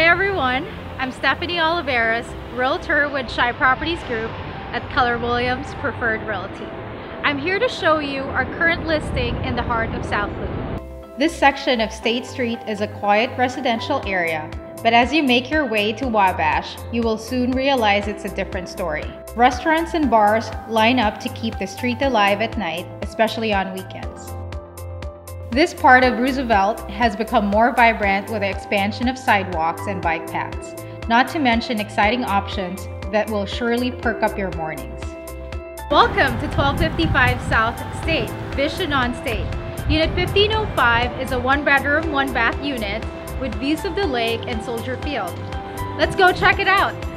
everyone, I'm Stephany Oliveros, Realtor with Shy Properties Group at Keller Williams Preferred Realty. I'm here to show you our current listing in the heart of South Loop. This section of State Street is a quiet residential area, but as you make your way to Wabash, you will soon realize it's a different story. Restaurants and bars line up to keep the street alive at night, especially on weekends. This part of Roosevelt has become more vibrant with the expansion of sidewalks and bike paths, not to mention exciting options that will surely perk up your mornings. Welcome to 1255 South State, Vision on State. Unit 1505 is a one bedroom, one bath unit with views of the lake and Soldier Field. Let's go check it out!